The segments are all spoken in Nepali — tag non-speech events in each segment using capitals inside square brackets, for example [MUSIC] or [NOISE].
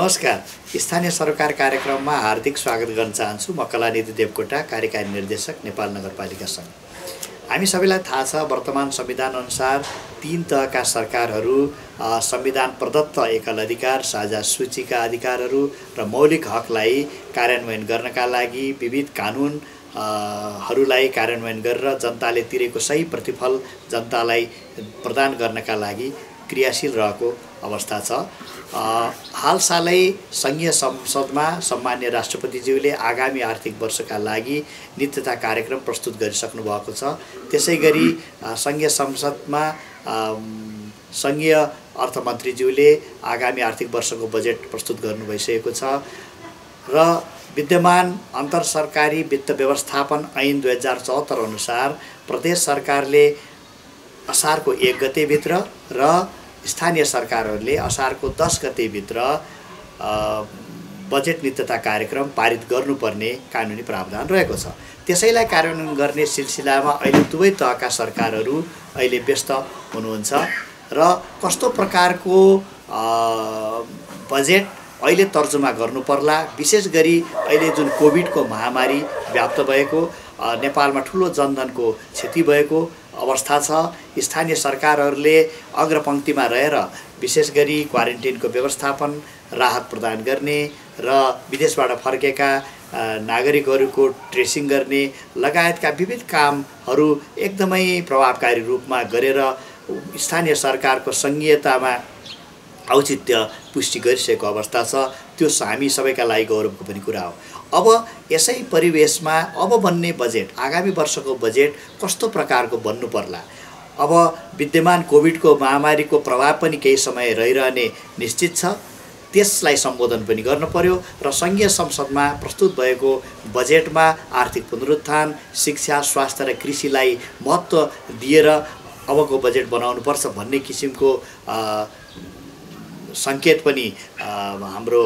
नमस्कार। स्थानीय सरकार कार्यक्रममा हार्दिक स्वागत गर्न चाहन्छु म कलानिधि देवकोटा कार्यकारी निर्देशक नेपाल नगरपालिका सङ्घ हामी सबैलाई थाहा छ वर्तमान संविधानअनुसार तिन तहका सरकारहरू संविधान प्रदत्त एकल अधिकार साझा सूचीका अधिकारहरू र मौलिक हकलाई कार्यान्वयन गर्नका लागि विविध कानुन हरूलाई कार्यान्वयन गरेर जनताले तिरेको सही प्रतिफल जनतालाई प्रदान गर्नका लागि क्रियाशील रहेको अवस्था छ। हालसालै सङ्घीय संसदमा सम्मान्य राष्ट्रपतिज्यूले आगामी आर्थिक वर्षका लागि नित्यता कार्यक्रम प्रस्तुत गरिसक्नु भएको छ। त्यसै गरी सङ्घीय संसदमा सङ्घीय अर्थमन्त्रीज्यूले आगामी आर्थिक वर्षको बजेट प्रस्तुत गर्नु भइसकेको छ र विद्यमान अन्तर सरकारी वित्त व्यवस्थापन ऐन दुई हजार चौहत्तर अनुसार प्रदेश सरकारले असारको एक गतेभित्र र स्थानीय सरकारहरूले असारको दस गतेभित्र बजेट नित्यता कार्यक्रम पारित गर्नुपर्ने कानुनी प्रावधान रहेको छ। त्यसैलाई कार्यान्वयन गर्ने सिलसिलामा अहिले दुवै तहका सरकारहरू अहिले व्यस्त हुनुहुन्छ र कस्तो प्रकारको बजेट अहिले तर्जुमा गर्नु पर्ला विशेष गरी अहिले जुन कोभिडको महामारी व्याप्त भएको नेपालमा ठुलो जनधनको क्षति भएको अवस्था छ। स्थानीय सरकारहरूले अग्रपङ्क्तिमा रहेर विशेष गरी क्वारेन्टिनको व्यवस्थापन राहत प्रदान गर्ने र विदेशबाट फर्केका नागरिकहरूको ट्रेसिङ गर्ने लगायतका विविध कामहरू एकदमै प्रभावकारी रूपमा गरेर स्थानीय सरकारको सङ्घीयतामा औचित्य पुष्टि गरिसकेको अवस्था छ। त्यो हामी सबैका लागि गौरवको पनि कुरा हो। अब यसै परिवेशमा अब बन्ने बजेट आगामी वर्षको बजेट कस्तो प्रकारको बन्नु पर्ला अब विद्यमान कोभिडको महामारीको प्रभाव पनि केही समय रहिरहने निश्चित छ। त्यसलाई सम्बोधन पनि गर्नु पर्यो र सङ्घीय संसदमा प्रस्तुत भएको बजेटमा आर्थिक पुनरुत्थान शिक्षा स्वास्थ्य र कृषिलाई महत्त्व दिएर अबको बजेट बनाउनुपर्छ भन्ने किसिमको सङ्केत पनि हाम्रो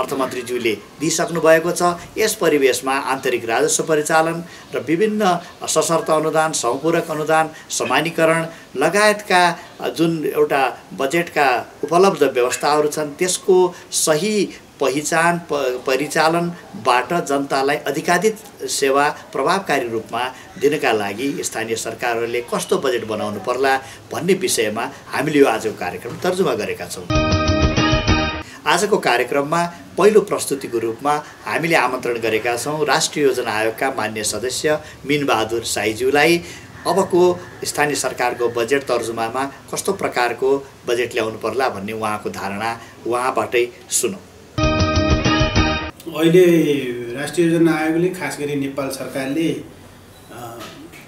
अर्थमन्त्रीज्यूले दिइसक्नु भएको छ। यस परिवेशमा आन्तरिक राजस्व परिचालन र विभिन्न सशर्त अनुदान सम्पूरक अनुदान समानीकरण लगायतका जुन एउटा बजेटका उपलब्ध व्यवस्थाहरू छन् त्यसको सही पहिचान प परिचालनबाट जनतालाई अधिकाधिक सेवा प्रभावकारी रूपमा दिनका लागि स्थानीय सरकारहरूले कस्तो बजेट बनाउनु पर्ला भन्ने विषयमा हामीले यो आजको कार्यक्रम तर्जुमा गरेका छौँ। आजको कार्यक्रममा पहिलो प्रस्तुतिको रूपमा हामीले आमन्त्रण गरेका छौँ राष्ट्रिय योजना आयोगका मान्य सदस्य मिनबहादुर साईज्यूलाई। अबको स्थानीय सरकारको बजेट तर्जुमामा कस्तो प्रकारको बजेट ल्याउनु पर्ला भन्ने उहाँको धारणा उहाँबाटै सुनौँ। अहिले राष्ट्रिय योजना आयोगले खास गरी नेपाल सरकारले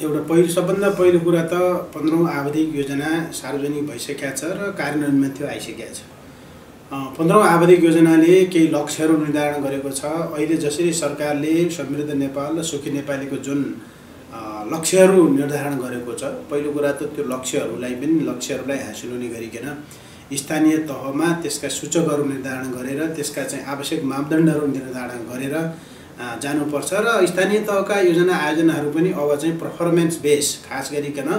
एउटा पहिलो सबभन्दा पहिलो कुरा त पन्ध्रौँ आवधिक योजना सार्वजनिक भइसकेका छ र कार्यान्वयनमा त्यो आइसकेका छ। पन्ध्रौँ आवधिक योजनाले केही लक्ष्यहरू निर्धारण गरेको छ। अहिले जसरी सरकारले समृद्ध नेपाल र सुखी नेपालीको जुन लक्ष्यहरू निर्धारण गरेको छ पहिलो कुरा त त्यो लक्ष्यहरूलाई पनि लक्ष्यहरूलाई हासिल हुने गरिकन स्थानीय तहमा त्यसका सूचकहरू निर्धारण गरेर त्यसका चाहिँ आवश्यक मापदण्डहरू निर्धारण गरेर जानुपर्छ र स्थानीय तहका योजना आयोजनाहरू पनि अब चाहिँ पर्फर्मेन्स बेस खास गरिकन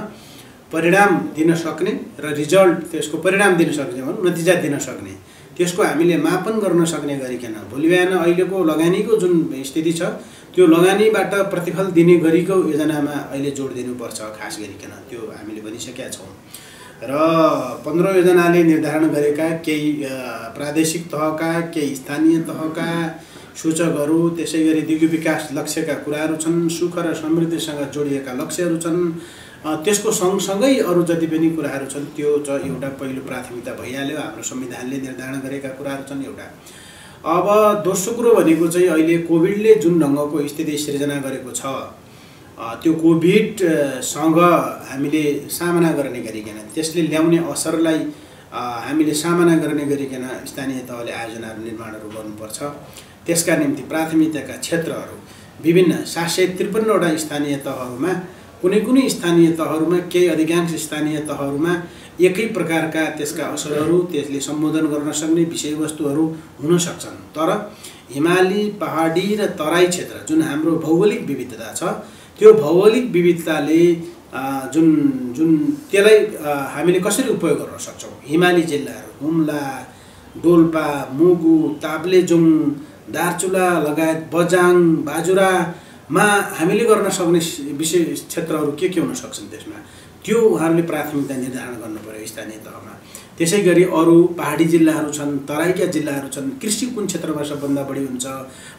परिणाम दिन सक्ने र रिजल्ट त्यसको परिणाम दिन सक्ने भनौँ नतिजा दिन सक्ने। त्यसको हामीले मापन गर्न सक्ने गरिकन। भोलि बिहान अहिलेको लगानीको जुन स्थिति छ त्यो लगानीबाट प्रतिफल दिने गरीको योजनामा अहिले जोड दिनुपर्छ खास गरिकन। त्यो हामीले भनिसकेका छौँ। र पन्ध्र योजनाले निर्धारण गरेका केही प्रादेशिक तहका केही स्थानीय तहका सूचकहरू त्यसै गरी दिगो विकास लक्ष्यका कुराहरू छन् सुख र समृद्धिसँग जोडिएका लक्ष्यहरू छन्। त्यसको सँगसँगै अरू जति पनि कुराहरू छन् त्यो चाहिँ एउटा पहिलो प्राथमिकता भइहाल्यो। हाम्रो संविधानले निर्धारण गरेका कुराहरू छन् एउटा। अब दोस्रो कुरो भनेको चाहिँ अहिले कोभिडले जुन ढङ्गको स्थिति सिर्जना गरेको छ त्यो कोभिडसँग हामीले सामना गर्ने गरिकन त्यसले ल्याउने असरलाई हामीले सामना गर्ने गरिकन स्थानीय तहले आयोजनाहरू निर्माणहरू गर्नुपर्छ। त्यसका निम्ति प्राथमिकताका क्षेत्रहरू विभिन्न सात सय त्रिपन्नवटा स्थानीय तहहरूमा कुनै कुनै स्थानीय तहहरूमा केही अधिकांश स्थानीय तहहरूमा एकै प्रकारका त्यसका असरहरू त्यसले सम्बोधन गर्न सक्ने विषयवस्तुहरू हुन सक्छन्। तर हिमाली पहाडी र तराई क्षेत्र जुन हाम्रो भौगोलिक विविधता छ त्यो भौगोलिक विविधताले जुन जुन त्यसलाई हामीले कसरी उपयोग गर्न सक्छौँ? हिमाली जिल्लाहरू हुम्ला डोल्पा मुगु ताप्लेजुङ दार्चुला लगायत बजाङ बाजुरामा हामीले गर्न सक्ने विषय क्षेत्रहरू के के हुन सक्छन् त्यसमा? त्यो उहाँहरूले प्राथमिकता निर्धारण गर्नु पऱ्यो स्थानीय तहमा। त्यसै गरी अरू पहाडी जिल्लाहरू छन् तराईका जिल्लाहरू छन् कृषि कुन क्षेत्रमा सबभन्दा बढी हुन्छ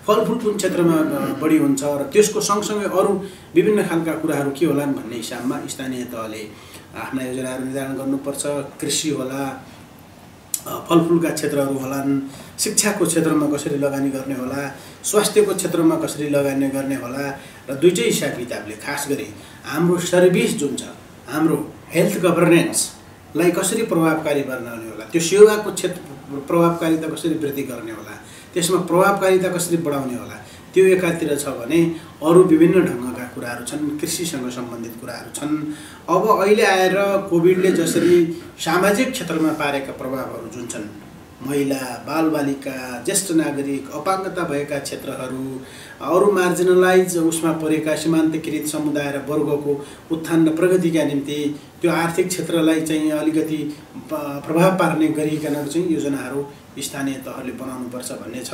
फलफुल कुन क्षेत्रमा बढी हुन्छ र त्यसको सँगसँगै अरू विभिन्न खालका कुराहरू के होलान् भन्ने हिसाबमा स्थानीय तहले आफ्ना योजनाहरू निर्धारण गर्नुपर्छ। कृषि होला फलफुलका क्षेत्रहरू होलान् शिक्षाको क्षेत्रमा कसरी लगानी गर्ने होला स्वास्थ्यको क्षेत्रमा कसरी लगानी गर्ने होला र दुइटै हिसाब किताबले खास गरी हाम्रो सर्भिस जुन छ हाम्रो हेल्थ गभर्नेन्सलाई कसरी प्रभावकारी बनाउने होला? त्यो सेवाको क्षेत्र प्रभावकारिता कसरी वृद्धि गर्ने होला? त्यसमा प्रभावकारिता कसरी बढाउने होला? त्यो एकातिर छ भने अरू विभिन्न ढङ्गका कुराहरू छन् कृषिसँग सम्बन्धित कुराहरू छन्। अब अहिले आएर कोभिडले जसरी सामाजिक क्षेत्रमा पारेका प्रभावहरू जुन छन् महिला बालबालिका ज्येष्ठ नागरिक अपाङ्गता भएका क्षेत्रहरू अरू मार्जिनलाइज उसमा परेका सीमान्तकृत समुदाय र वर्गको उत्थान र प्रगतिका निम्ति त्यो आर्थिक क्षेत्रलाई चाहिँ अलिकति प्रभाव पार्ने गरिकन चाहिँ योजनाहरू स्थानीय तहले बनाउनुपर्छ भन्ने छ।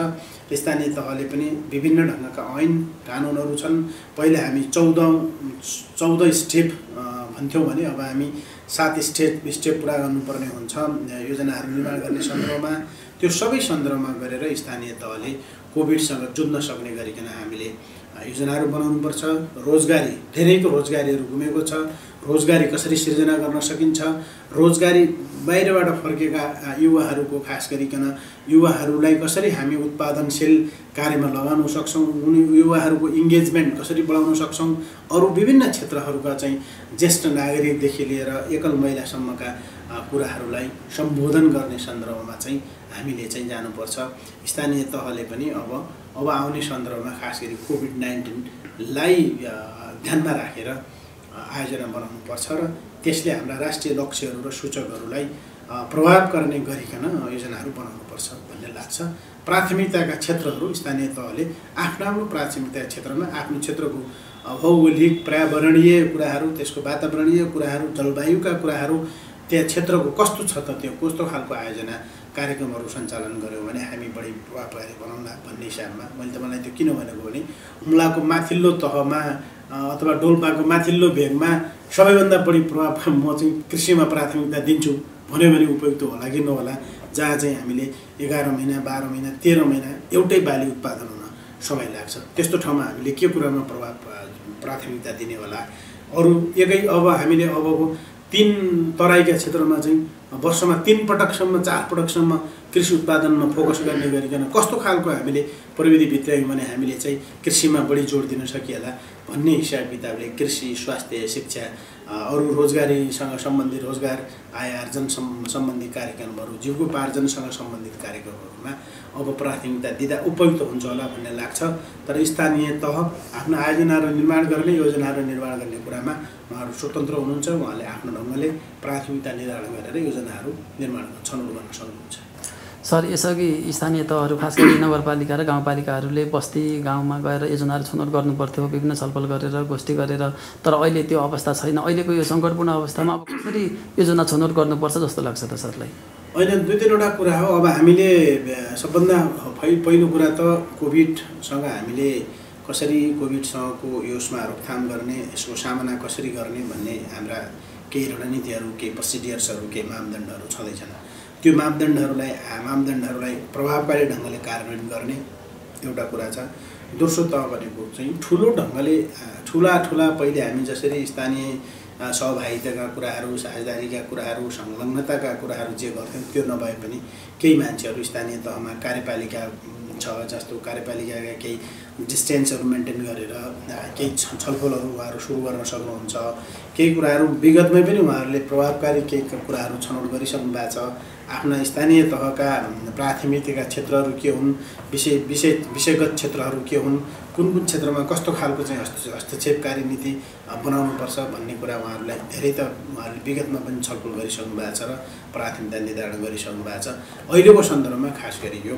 स्थानीय तहले पनि विभिन्न ढङ्गका ऐन कानुनहरू छन्। पहिले हामी चौध चौध स्टेप भन्थ्यौँ भने अब हामी सात स्टेप स्टेप पुरा गर्नुपर्ने हुन्छ। योजनाहरू निर्माण गर्ने सन्दर्भमा त्यो सबै सन्दर्भमा गरेर स्थानीय तहले कोभिडसँग जुझ्न सक्ने गरिकन हामीले योजनाहरू बनाउनुपर्छ। रोजगारी धेरैको रोजगारीहरू गुमेको छ। रोजगारी कसरी सिर्जना गर्न सकिन्छ? रोजगारी बाहिरबाट फर्केका युवाहरूको खास गरिकन युवाहरूलाई कसरी हामी उत्पादनशील कार्यमा लगाउन सक्छौँ उनी युवाहरूको इङ्गेजमेन्ट कसरी बढाउन सक्छौँ अरू विभिन्न क्षेत्रहरूका चाहिँ ज्येष्ठ नागरिकदेखि लिएर एकल महिलासम्मका कुराहरूलाई सम्बोधन गर्ने सन्दर्भमा चाहिँ हामीले चाहिँ जानुपर्छ। स्थानीय तहले पनि अब अब आउने सन्दर्भमा खास गरी कोभिड नाइन्टिनलाई ध्यानमा राखेर आयोजना बनाउनुपर्छ र त्यसले हाम्रा राष्ट्रिय लक्ष्यहरू र सूचकहरूलाई प्रभाव गर्ने गरिकन योजनाहरू बनाउनुपर्छ भन्ने लाग्छ। प्राथमिकताका क्षेत्रहरू स्थानीय तहले आफ्नो आफ्नो प्राथमिकता क्षेत्रमा आफ्नो क्षेत्रको भौगोलिक पर्यावरणीय कुराहरू त्यसको वातावरणीय कुराहरू जलवायुका कुराहरू त्यहाँ क्षेत्रको कस्तो छ त त्यो कस्तो खालको आयोजना कार्यक्रमहरू सञ्चालन गऱ्यौँ भने हामी बढी प्रभावकारी बनाउँला भन्ने हिसाबमा मैले त मलाई त्यो किन भनेको भने हुम्लाको माथिल्लो तहमा अथवा डोल्पाको माथिल्लो भेगमा सबैभन्दा बढी प्रभाव [LAUGHS] म चाहिँ कृषिमा प्राथमिकता दिन्छु भन्यो भने उपयुक्त होला कि नहोला? जहाँ चाहिँ हामीले एघार महिना बाह्र महिना तेह्र महिना एउटै बाली उत्पादन हुन समय लाग्छ। त्यस्तो ठाउँमा हामीले के कुरामा प्रभाव प्राथमिकता दिने होला? अरू एकै अब हामीले अबको तिन तराईका क्षेत्रमा चाहिँ वर्षमा तिन पटकसम्म चार पटकसम्म कृषि उत्पादनमा फोकस गर्ने गरिकन कस्तो खालको हामीले प्रविधि भित्रायौँ भने हामीले चाहिँ कृषिमा बढी जोड दिन सकिएला भन्ने हिसाब किताबले कृषि स्वास्थ्य शिक्षा अरू रोजगारीसँग सम्बन्धित रोजगार आय आर्जन सम्बन्धी कार्यक्रमहरू जीवकोपार्जनसँग सम्बन्धित कार्यक्रमहरूमा अब प्राथमिकता दिँदा उपयुक्त हुन्छ होला भन्ने लाग्छ। तर स्थानीय तह आफ्नो आयोजनाहरू निर्माण गर्ने योजनाहरू निर्माण गर्ने कुरामा उहाँहरू स्वतन्त्र हुनुहुन्छ। उहाँले आफ्नो ढङ्गले प्राथमिकता निर्धारण गरेर योजनाहरू निर्माण छनौट गर्न सक्नुहुन्छ। सर यसअघि स्थानीय तहहरू खास गरी नगरपालिका र गाउँपालिकाहरूले बस्ती गाउँमा गएर योजनाहरू छनौट गर्नुपर्थ्यो विभिन्न छलफल गरेर गोष्ठी गरेर तर अहिले त्यो अवस्था छैन। अहिलेको यो सङ्कटपूर्ण अवस्थामा अब कसरी योजना छनौट गर्नुपर्छ जस्तो लाग्छ त सरलाई? होइन दुई तिनवटा कुरा हो। अब हामीले सबभन्दा पहिलो कुरा त कोभिडसँग हामीले कसरी कोभिडसँगको यसमा रोकथाम गर्ने यसको सामना कसरी गर्ने भन्ने हाम्रा केही रणनीतिहरू केही प्रोसिडियर्सहरू केही मापदण्डहरू छँदैछन्। त्यो मापदण्डहरूलाई मापदण्डहरूलाई प्रभावकारी ढङ्गले कार्यान्वयन गर्ने एउटा कुरा छ। दोस्रो त भनेको चाहिँ ठुलो ढङ्गले ठुला ठुला पहिले हामी जसरी स्थानीय सहभागिताका कुराहरू साझेदारीका कुराहरू संलग्नताका कुराहरू जे गर्थ्यौँ त्यो नभए पनि केही मान्छेहरू स्थानीय तहमा कार्यपालिका छ जस्तो कार्यपालिकाका केही डिस्टेन्सहरू मेन्टेन गरेर केही छलफलहरू उहाँहरू सुरु गर्न सक्नुहुन्छ। केही कुराहरू विगतमै पनि उहाँहरूले प्रभावकारी केही कुराहरू छनौट गरिसक्नु भएको छ। आफ्ना स्थानीय तहका प्राथमिकताका क्षेत्रहरू के हुन् विषय विषय विषयगत क्षेत्रहरू के हुन् कुन कुन क्षेत्रमा कस्तो खालको चाहिँ हस्त हस्तक्षेपकारी नीति बनाउनुपर्छ भन्ने कुरा उहाँहरूलाई धेरै त उहाँहरूले विगतमा पनि छलफल गरिसक्नु भएको छ र प्राथमिकता निर्धारण गरिसक्नु भएको छ। अहिलेको सन्दर्भमा खास गरी यो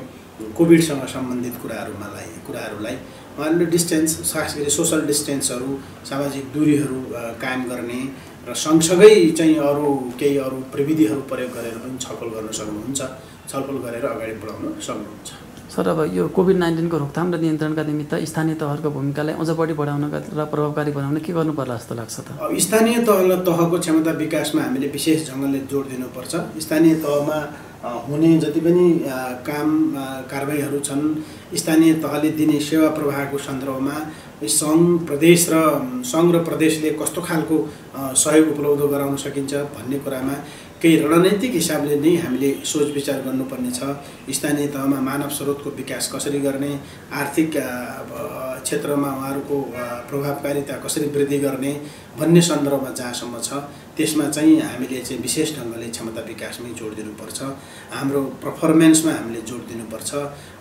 कोभिडसँग सम्बन्धित कुराहरूमालाई कुराहरूलाई उहाँहरूले डिस्टेन्स खास गरी सोसल डिस्टेन्सहरू सामाजिक दूरीहरू कायम गर्ने र सँगसँगै चाहिँ अरू केही अरू प्रविधिहरू प्रयोग गरेर पनि छलफल गर्न सक्नुहुन्छ। छलफल गरेर अगाडि बढाउन सक्नुहुन्छ। सर अब यो कोभिड नाइन्टिनको रोकथाम र नियन्त्रणका निमित्त स्थानीय तहहरूको भूमिकालाई अझ बढी बढाउनका र प्रभावकारी बनाउन के गर्नु पर्ला जस्तो लाग्छ त? अब स्थानीय तह तहको क्षमता विकासमा हामीले विशेष ढङ्गले जोड दिनुपर्छ। स्थानीय तहमा हुने जति पनि काम कारवाहीहरू छन् स्थानीय तहले दिने सेवा प्रवाहको सन्दर्भमा सङ्घ प्रदेश र सङ्घ र प्रदेशले कस्तो खालको सहयोग उपलब्ध गराउन सकिन्छ भन्ने कुरामा केही रणनैतिक हिसाबले नै हामीले सोच विचार गर्नुपर्ने छ। स्थानीय तहमा मानव स्रोतको विकास कसरी गर्ने आर्थिक क्षेत्रमा उहाँहरूको प्रभावकारिता कसरी वृद्धि गर्ने भन्ने सन्दर्भमा जहाँसम्म छ त्यसमा चाहिँ हामीले चाहिँ विशेष ढङ्गले क्षमता विकासमै जोड दिनुपर्छ। हाम्रो पर्फर्मेन्समा हामीले जोड दिनुपर्छ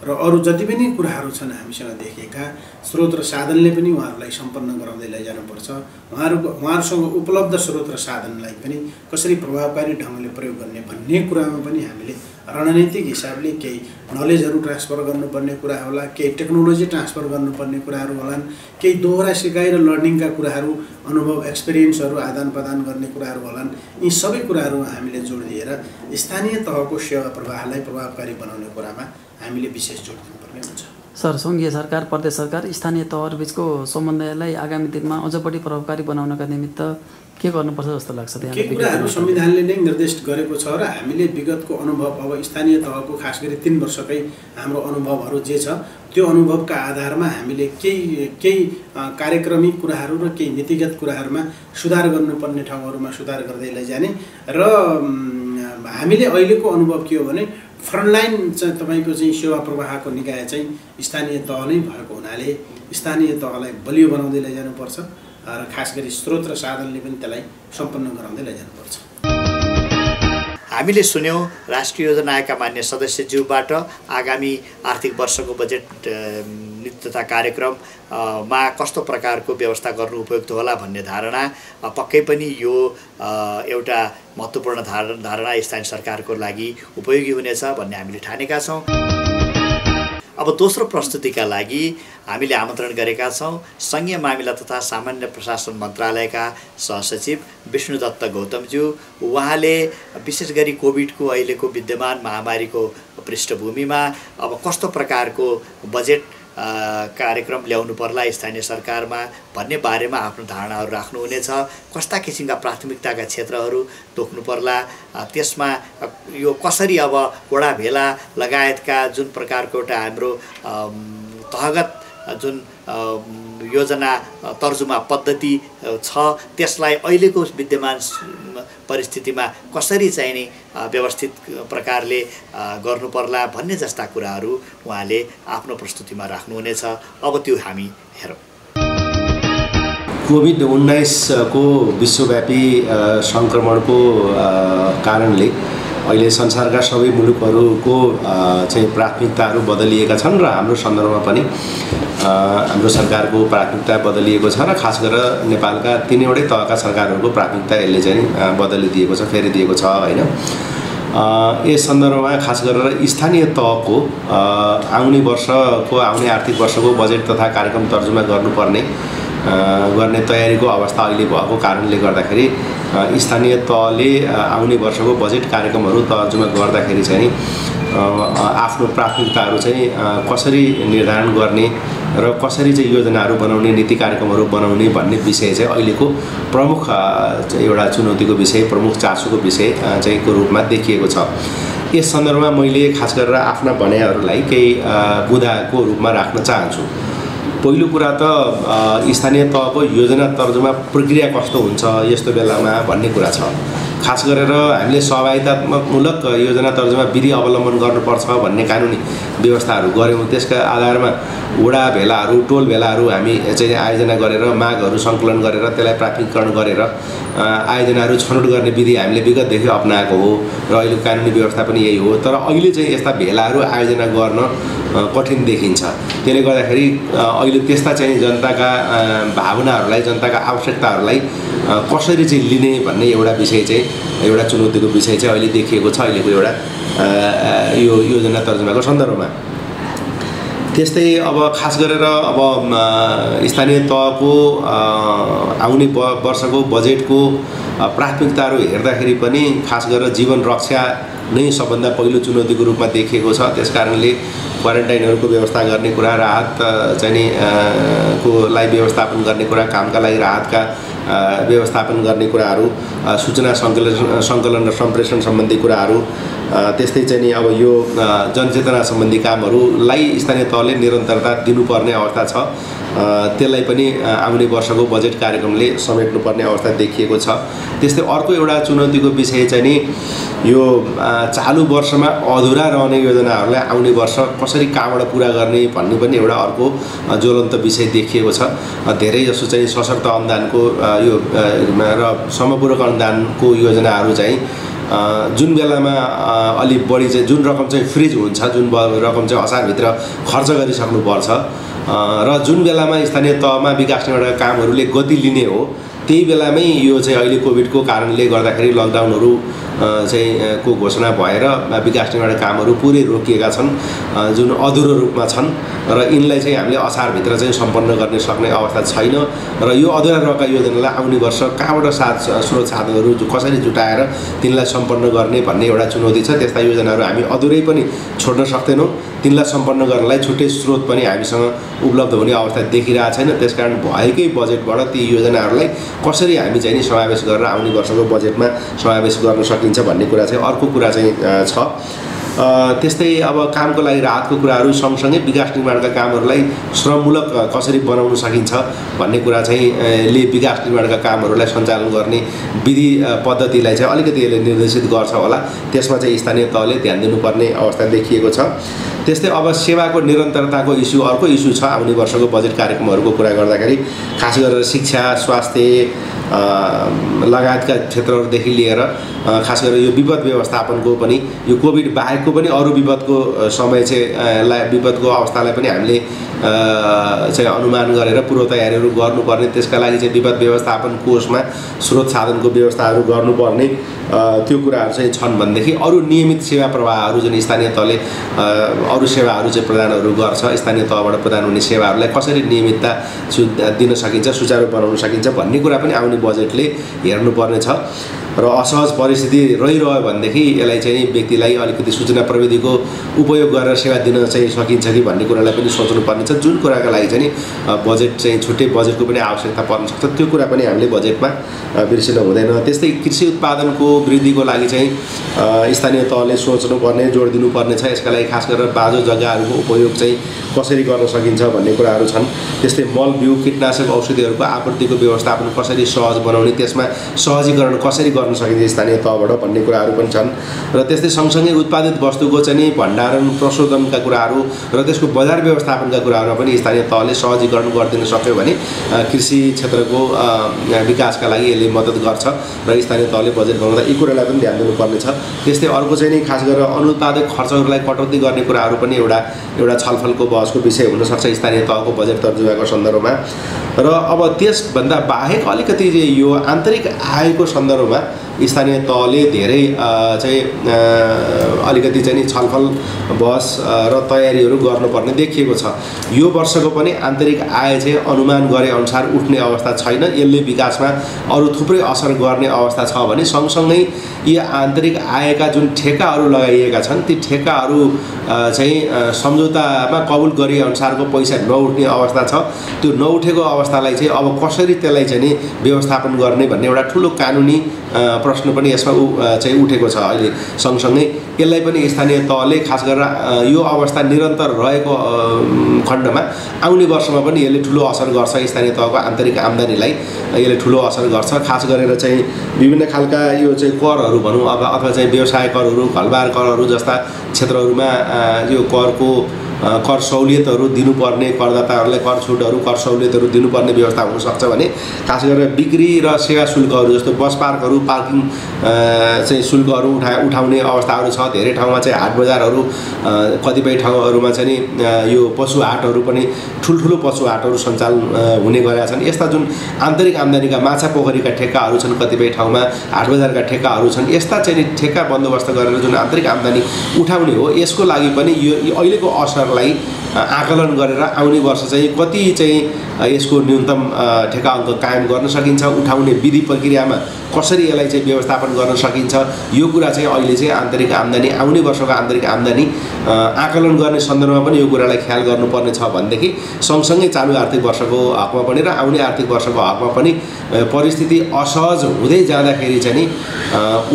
र अरू जति पनि कुराहरू छन् हामीसँग देखिएका स्रोत र साधनले पनि उहाँहरूलाई सम्पन्न गराउँदै लैजानुपर्छ। उहाँहरूको उहाँहरूसँग उपलब्ध स्रोत र साधनलाई पनि कसरी प्रभावकारी ढङ्गले प्रयोग गर्ने भन्ने कुरामा पनि हामीले रणनीतिक हिसाबले केही नलेजहरू ट्रान्सफर गर्नुपर्ने कुरा होला केही टेक्नोलोजी ट्रान्सफर गर्नुपर्ने कुराहरू होलान् केही दोहोरा सिकाइ र लर्निङका कुराहरू अनुभव एक्सपिरियन्सहरू आदान प्रदान गर्ने कुराहरू होलान् यी सबै कुराहरू हामीले जोड दिएर स्थानीय तहको सेवा प्रवाहलाई प्रभावकारी बनाउने कुरामा हामीले विशेष जोड दिनुपर्ने हुन्छ। सर सङ्घीय सरकार प्रदेश सरकार स्थानीय तहहरूबिचको समन्वयलाई आगामी दिनमा अझ बढी प्रभावकारी बनाउनका निमित्त के गर्नुपर्छ जस्तो लाग्छ केही त्यहाँ कुराहरू संविधानले नै निर्देशित गरेको छ र हामीले विगतको अनुभव अब स्थानीय तहको खास गरी तिन वर्षकै हाम्रो अनुभवहरू जे छ त्यो अनुभवका आधारमा हामीले केही केही कार्यक्रमिक कुराहरू र केही नीतिगत कुराहरूमा सुधार गर्नुपर्ने ठाउँहरूमा सुधार गर्दै लैजाने र हामीले अहिलेको अनुभव के हो भने फ्रन्टलाइन चाहिँ तपाईँको चाहिँ सेवा प्रवाहको निकाय चाहिँ स्थानीय तह नै भएको हुनाले स्थानीय तहलाई बलियो बनाउँदै लैजानुपर्छ। र खास गरी स्रोत र साधनले पनि त्यसलाई सम्पन्न गराउँदै लैजानुपर्छ। हामीले सुन्यौँ राष्ट्रिय योजना आयोगका मान्य सदस्यज्यूबाट आगामी आर्थिक वर्षको बजेट तथा कार्यक्रम अ, मा कस्तो प्रकारको व्यवस्था गर्नु उपयुक्त होला भन्ने धारणा पक्कै पनि यो एउटा महत्त्वपूर्ण धारणा स्थानीय सरकारको लागि उपयोगी हुनेछ भन्ने हामीले ठानेका छौँ। अब दोस्रो प्रस्तुतिका लागि हामीले आमन्त्रण गरेका छौँ। सङ्घीय मामिला तथा सामान्य प्रशासन मन्त्रालयका सहसचिव विष्णुदत्त गौतमज्यू। उहाँले विशेष गरी कोभिडको अहिलेको विद्यमान महामारीको पृष्ठभूमिमा अब कस्तो प्रकारको बजेट कार्यक्रम ल्याउनु पर्ला स्थानीय सरकारमा भन्ने बारेमा आफ्नो धारणाहरू राख्नुहुनेछ। कस्ता किसिमका प्राथमिकताका क्षेत्रहरू तोक्नु पर्ला? त्यसमा यो कसरी अब वडा भेला लगायतका जुन प्रकारको एउटा हाम्रो तहगत जुन योजना तर्जुमा पद्धति छ त्यसलाई अहिलेको विद्यमान परिस्थितिमा कसरी चाहिँ नि अ, व्यवस्थित प्रकारले अ, गर्नु पर्ला भन्ने जस्ता कुराहरू उहाँले आफ्नो प्रस्तुतिमा राख्नुहुनेछ। अब त्यो हामी हेरौँ। कोभिड उन्नाइसको विश्वव्यापी सङ्क्रमणको कारणले अहिले संसारका सबै मुलुकहरूको चाहिँ प्राथमिकताहरू बदलिएका छन् र हाम्रो सन्दर्भमा पनि हाम्रो सरकारको प्राथमिकता बदलिएको छ र खास गरेर नेपालका तिनवटै तहका सरकारहरूको प्राथमिकता यसले चाहिँ बदलिदिएको छ फेरिदिएको छ होइन। यस सन्दर्भमा खास गरेर स्थानीय तहको आउने वर्षको आउने आर्थिक वर्षको बजेट तथा कार्यक्रम तर्जुमा गर्नुपर्ने गर्ने तयारीको अवस्था अहिले भएको कारणले गर्दाखेरि स्थानीय तहले आउने वर्षको बजेट कार्यक्रमहरू तर्जुमा गर्दाखेरि चाहिँ आफ्नो प्राथमिकताहरू चाहिँ कसरी निर्धारण गर्ने र कसरी चाहिँ योजनाहरू बनाउने नीति कार्यक्रमहरू बनाउने भन्ने विषय चाहिँ अहिलेको प्रमुख एउटा चुनौतीको विषय प्रमुख चासोको विषय चाहिँ को रूपमा देखिएको छ। यस सन्दर्भमा मैले खास गरेर आफ्ना भनाइहरूलाई केही बुँदाको रूपमा राख्न चाहन्छु। पहिलो कुरा त स्थानीय तहको योजना तर्जुमा प्रक्रिया कस्तो हुन्छ यस्तो बेलामा भन्ने कुरा छ। खास गरेर हामीले सहभागितात्मकमूलक योजना तर्जुमा विधि अवलम्बन गर्नुपर्छ भन्ने कानुनी व्यवस्थाहरू गऱ्यौँ। त्यसका आधारमा वडा भेलाहरू टोल भेलाहरू हामी चाहिँ आयोजना गरेर मागहरू सङ्कलन गरेर त्यसलाई प्राथमिकरण गरेर आयोजनाहरू छनौट गर्ने विधि हामीले विगतदेखि अप्नाएको हो र अहिलेको कानुनी व्यवस्था पनि यही हो। तर अहिले चाहिँ यस्ता भेलाहरू आयोजना गर्न कठिन देखिन्छ। त्यसले गर्दाखेरि अहिले त्यस्ता चाहिँ जनताका भावनाहरूलाई जनताका आवश्यकताहरूलाई कसरी चाहिँ लिने भन्ने एउटा विषय चाहिँ एउटा चुनौतीको विषय चाहिँ अहिले देखिएको छ अहिलेको एउटा यो योजना तर्जुमाको सन्दर्भमा। त्यस्तै अब खास गरेर अब स्थानीय तहको आउने ब वर्षको बजेटको प्राथमिकताहरू हेर्दाखेरि पनि खास गरेर जीवन रक्षा नै सबभन्दा पहिलो चुनौतीको रूपमा देखिएको छ। त्यस कारणले क्वारेन्टाइनहरूको व्यवस्था गर्ने कुरा राहत चाहिँ नि को लागि व्यवस्थापन गर्ने कुरा कामका लागि राहतका व्यवस्थापन गर्ने कुराहरू सूचना सङ्कलन सङ्कलन र सम्प्रेषण सम्बन्धी कुराहरू त्यस्तै चाहिँ नि अब यो जनचेतना सम्बन्धी कामहरूलाई स्थानीय तहले निरन्तरता दिनुपर्ने अवस्था छ। त्यसलाई पनि आउने वर्षको बजेट कार्यक्रमले समेट्नुपर्ने अवस्था देखिएको छ। त्यस्तै अर्को एउटा चुनौतीको विषय चाहिँ नि यो चालु वर्षमा अधुरा रहने योजनाहरूलाई आउने वर्ष कसरी कहाँबाट पुरा गर्ने भन्ने पनि एउटा अर्को ज्वलन्त विषय देखिएको छ। धेरै जसो चाहिँ सशक्त अनुदानको यो र समपूरक अनुदानको योजनाहरू चाहिँ जुन बेलामा अ, अलिक बढी चाहिँ जुन रकम चाहिँ फ्रिज हुन्छ जुन रकम चाहिँ असारभित्र खर्च गरिसक्नुपर्छ र जुन बेलामा स्थानीय तहमा विकास निर्माणका कामहरूले गति लिने हो त्यही बेलामै यो चाहिँ अहिले कोभिडको कारणले गर्दाखेरि लकडाउनहरू चाहिँ को घोषणा भएर विकास निर्माण कामहरू पुरै रोकिएका छन् जुन अधुरो रूपमा छन् र यिनलाई चाहिँ हामीले असारभित्र चाहिँ सम्पन्न गर्ने सक्ने अवस्था छैन र यो अधुरा रहेका योजनालाई आउने वर्ष कहाँबाट साथ स्रोत साधनहरू कसरी जुटाएर तिनलाई सम्पन्न गर्ने भन्ने एउटा चुनौती छ त्यस्ता योजनाहरू हामी अधुरै पनि छोड्न सक्दैनौँ। तिनलाई सम्पन्न गर्नलाई छुट्टै स्रोत पनि हामीसँग उपलब्ध हुने अवस्था देखिरहेको छैन। त्यसकारण भएकै बजेटबाट ती योजनाहरूलाई कसरी हामी चाहिँ नि समावेश गरेर आउने वर्षको बजेटमा समावेश गर्न सकिन्छ भन्ने कुरा चाहिँ अर्को कुरा चाहिँ छ। त्यस्तै अब कामको लागि राहतको कुराहरू सँगसँगै विकास निर्माणका कामहरूलाई श्रममूलक कसरी बनाउन सकिन्छ भन्ने कुरा चाहिँ ले विकास निर्माणका कामहरूलाई सञ्चालन गर्ने विधि पद्धतिलाई चाहिँ अलिकति यसले निर्देशित गर्छ होला। त्यसमा चाहिँ स्थानीय तहले ध्यान दिनुपर्ने अवस्था देखिएको छ। त्यस्तै अब सेवाको निरन्तरताको इस्यु अर्को इस्यु छ आउने वर्षको बजेट कार्यक्रमहरूको कुरा गर्दाखेरि खास गरेर शिक्षा स्वास्थ्य लगायतका क्षेत्रहरूदेखि लिएर खास गरेर यो विपद व्यवस्थापनको पनि यो कोभिड बाहेकको पनि अरू विपदको समय चाहिँ विपदको अवस्थालाई पनि हामीले चाहिँ अनुमान गरेर पूर्व तयारीहरू गर्नुपर्ने त्यसका लागि चाहिँ विपद व्यवस्थापन कोषमा स्रोत साधनको व्यवस्थाहरू गर्नुपर्ने त्यो कुराहरू चाहिँ छन् भनेदेखि अरू नियमित सेवा प्रवाहहरू जुन स्थानीय तहले अरू सेवाहरू चाहिँ प्रदानहरू गर्छ स्थानीय तहबाट प्रदान हुने सेवाहरूलाई कसरी नियमितता सु दिन सकिन्छ सुचारू बनाउन सकिन्छ भन्ने कुरा पनि आउने बजेटले हेर्नुपर्ने छ र असहज परिस्थिति रहिरह्यो भनेदेखि यसलाई चाहिँ व्यक्तिलाई अलिकति सूचना प्रविधिको उपयोग गरेर सेवा दिन चाहिँ सकिन्छ कि भन्ने कुरालाई पनि सोच्नुपर्ने छ जुन कुराका लागि चाहिँ बजेट चाहिँ छुट्टै बजेटको पनि आवश्यकता पर्न सक्छ त्यो कुरा पनि हामीले बजेटमा बिर्सिनु हुँदैन। त्यस्तै कृषि उत्पादनको वृद्धिको लागि चाहिँ स्थानीय तहले सोच्नुपर्ने जोड दिनुपर्ने छ यसका लागि खास गरेर बाँझो जग्गाहरूको उपयोग चाहिँ कसरी गर्न सकिन्छ भन्ने कुराहरू छन्। त्यस्तै मल बिउ कीटनाशक औषधिहरूको आपूर्तिको व्यवस्थापन कसरी सहज बनाउने त्यसमा सहजीकरण कसरी सकिन्छ स्थानीय तहबाट भन्ने कुराहरू पनि छन् र त्यस्तै सँगसँगै उत्पादित वस्तुको चाहिँ भण्डारण प्रशोधनका कुराहरू र त्यसको बजार व्यवस्थापनका कुराहरूमा पनि स्थानीय तहले सहजीकरण गरिदिन सक्यो भने कृषि क्षेत्रको विकासका लागि यसले मद्दत गर्छ र स्थानीय तहले बजेट बनाउँदा यी कुरालाई पनि ध्यान दिनुपर्ने छ त्यस्तै अर्को चाहिँ नि खास गरेर अनुत्पादक खर्चहरूलाई कटौती गर्ने कुराहरू पनि एउटा एउटा छलफलको बहसको विषय हुनसक्छ स्थानीय तहको बजेट तर्जुमाको सन्दर्भमा। र अब त्यसभन्दा बाहेक अलिकति यो आन्तरिक आयको सन्दर्भमा स्थानीय तहले धेरै चाहिँ अलिकति चाहिँ नि छलफल बहस अ, र तयारीहरू गर्नुपर्ने देखिएको छ। यो वर्षको पनि आन्तरिक आय चाहिँ अनुमान गरे अनुसार उठ्ने अवस्था छैन। यसले विकासमा अरू थुप्रै असर गर्ने अवस्था छ भने सँगसँगै यी आन्तरिक आयका जुन ठेकाहरू लगाइएका छन् ती ठेकाहरू चाहिँ सम्झौतामा कबुल गरे अनुसारको पैसा नउठ्ने अवस्था छ। त्यो नउठेको अवस्थालाई चाहिँ अब कसरी त्यसलाई चाहिँ नि व्यवस्थापन गर्ने भन्ने एउटा ठुलो कानुनी प्रश्न पनि यसमा उ चाहिँ उठेको छ अहिले सँगसँगै। यसलाई पनि स्थानीय तहले खास गरेर यो अवस्था निरन्तर रहेको खण्डमा आउने वर्षमा पनि यसले ठुलो असर गर्छ। स्थानीय तहको आन्तरिक आम्दानीलाई यसले ठुलो असर गर्छ। खास गरेर चाहिँ विभिन्न खालका यो चाहिँ करहरू भनौँ अब अथवा चाहिँ व्यवसाय करहरू घलबार करहरू जस्ता क्षेत्रहरूमा यो करको कर सहुलियतहरू दिनुपर्ने करदाताहरूलाई कर छुटहरू कर सहुलियतहरू दिनुपर्ने व्यवस्था हुनसक्छ भने खास गरेर बिक्री र सेवा शुल्कहरू जस्तो बस पार्कहरू पार्किङ चाहिँ शुल्कहरू उठा उठाउने अवस्थाहरू छ। धेरै ठाउँमा चाहिँ हाट बजारहरू कतिपय ठाउँहरूमा चाहिँ नि यो पशु हाटहरू पनि ठुल्ठुलो पशु हाटहरू सञ्चालन हुने गरेका छन्। यस्ता जुन आन्तरिक आम्दानीका माछा पोखरीका ठेक्काहरू छन् कतिपय ठाउँमा हाट बजारका ठेक्काहरू छन् यस्ता चाहिँ ठेक्का बन्दोबस्त गरेर जुन आन्तरिक आम्दानी उठाउने हो यसको लागि पनि यो अहिलेको असरलाई अ, आकलन गरेर आउने वर्ष चाहिँ कति चाहिँ यसको न्यूनतम ठेका अङ्क कायम गर्न सकिन्छ उठाउने विधि प्रक्रियामा कसरी यसलाई चाहिँ व्यवस्थापन गर्न सकिन्छ यो कुरा चाहिँ अहिले चाहिँ आन्तरिक आम्दानी आउने वर्षको आन्तरिक आम्दानी आकलन गर्ने सन्दर्भमा पनि यो कुरालाई ख्याल गर्नुपर्ने छ भनेदेखि सँगसँगै चालु आर्थिक वर्षको हकमा पनि र आउने आर्थिक वर्षको हकमा पनि परिस्थिति असहज हुँदै जाँदाखेरि चाहिँ नि